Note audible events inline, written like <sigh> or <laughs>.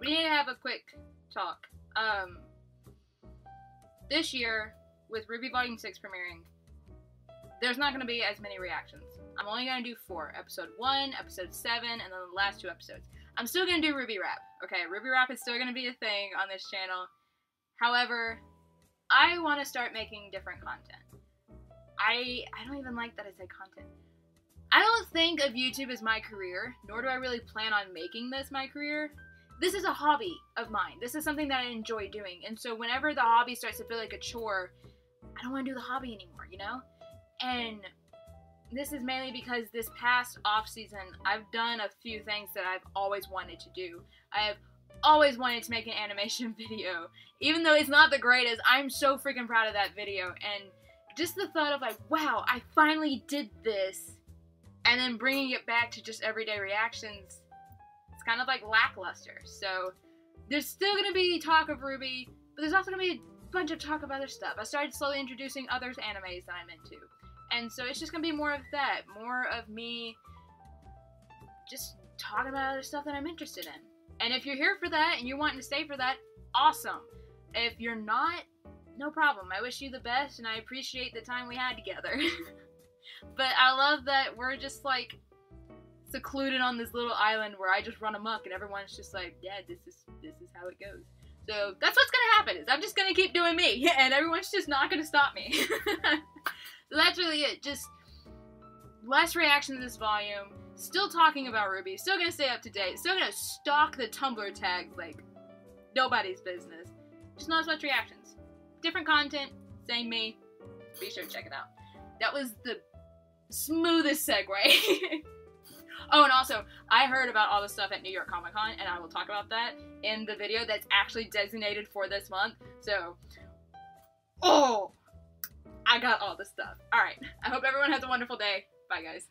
we need to have a quick talk. Um, this year, with RWBY Volume 6 premiering, there's not going to be as many reactions. I'm only going to do four episode one, episode seven, and then the last two episodes. I'm still going to do RWBY Rap. Okay, RWBY Rap is still going to be a thing on this channel. However, I want to start making different content. I I don't even like that I say content. I don't think of YouTube as my career, nor do I really plan on making this my career. This is a hobby of mine. This is something that I enjoy doing. And so whenever the hobby starts to feel like a chore, I don't want to do the hobby anymore, you know? And this is mainly because this past off season, I've done a few things that I've always wanted to do. I have always wanted to make an <laughs> animation video. Even though it's not the greatest, I'm so freaking proud of that video. And just the thought of like, wow, I finally did this and then bringing it back to just everyday reactions, kind of like lackluster. So there's still gonna be talk of RWBY, but there's also gonna be a bunch of talk of other stuff. I started slowly introducing other animes that I'm into, and so it's just gonna be more of that, more of me just talking about other stuff that I'm interested in. And if you're here for that and you're wanting to stay for that, awesome. If you're not, no problem. I wish you the best and I appreciate the time we had together. <laughs> But I love that we're just like secluded on this little island where I just run amok and everyone's just like, yeah, this is this is how it goes. So that's what's gonna happen is I'm just gonna keep doing me <laughs> and everyone's just not gonna stop me. <laughs> so that's really it. Just less reaction to this volume. Still talking about RWBY. Still gonna stay up to date. Still gonna stalk the Tumblr tags like nobody's business. Just not as much reactions. Different content, same me. Be sure to check it out. That was the smoothest segue. <laughs> oh, and also, I heard about all the stuff at New York Comic Con, and I will talk about that in the video that's actually designated for this month. So, oh, I got all the stuff. All right. I hope everyone has a wonderful day. Bye, guys.